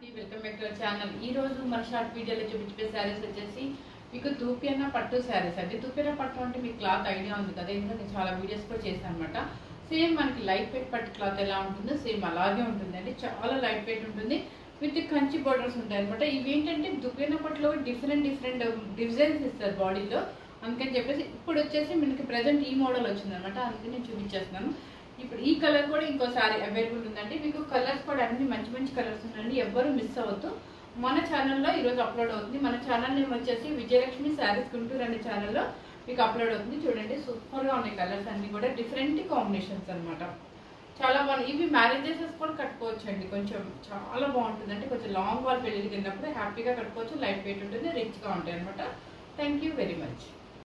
అండి welcome back to channel. ఈ రోజు మన షార్ట్ వీడియోలో చూపించే శారీస్ వచ్చేసి మీకు దూపియన్న పట్టు శారీస్ అండి. దూపియన్న పట్టు అంటే మీకు క్లాత్ ఐడియా ఉంది కదా ఎందుకంటే చాలా వీడియోస్ కూడా చేశాను అనమాట సేమ్ మనకి లైట్ వెయిట్ పట్టు క్లాత్ ఎలా ఉంటుందో సేమ్ అలాగే ఉంటుందండి. చాలా లైట్ వెయిట్ ఉంటుంది విత్ కంచి బోర్డర్స్ ఉంటాయి అనమాట ఇవి ఏంటంటే పట్టులో డిఫరెంట్ డిఫరెంట్ డిజైన్స్ ఇస్తారు బాడీలో. అందుకని చెప్పేసి ఇప్పుడు వచ్చేసి మనకి ప్రజెంట్ ఈ మోడల్ వచ్చింది అనమాట అందుకని నేను చూపించేస్తున్నాను. ఇప్పుడు ఈ కలర్ కూడా ఇంకోసారి అవైలబుల్ ఉందండి. మీకు కలర్స్ కూడా అన్ని మంచి మంచి కలర్స్ ఉందండి ఎవ్వరూ మిస్ అవ్వద్దు. మన ఛానల్లో ఈరోజు అప్లోడ్ అవుతుంది. మన ఛానల్ నేమ్ వచ్చేసి విజయలక్ష్మి శారీస్ గుంటూరు అనే ఛానల్లో మీకు అప్లోడ్ అవుతుంది. చూడండి సూపర్గా ఉన్నాయి కలర్స్ అన్ని కూడా. డిఫరెంట్ కాంబినేషన్స్ అనమాట చాలా బాగున్నాయి. ఇవి మ్యారేజెస్ కూడా కట్టుకోవచ్చు అండి కొంచెం చాలా బాగుంటుంది అంటే కొంచెం లాంగ్ వాల్ పెళ్ళికి వెళ్ళినప్పుడు హ్యాపీగా కట్టుకోవచ్చు. లైట్ వెయిట్ ఉంటుంది రిచ్గా ఉంటాయి అనమాట థ్యాంక్ యూ వెరీ మచ్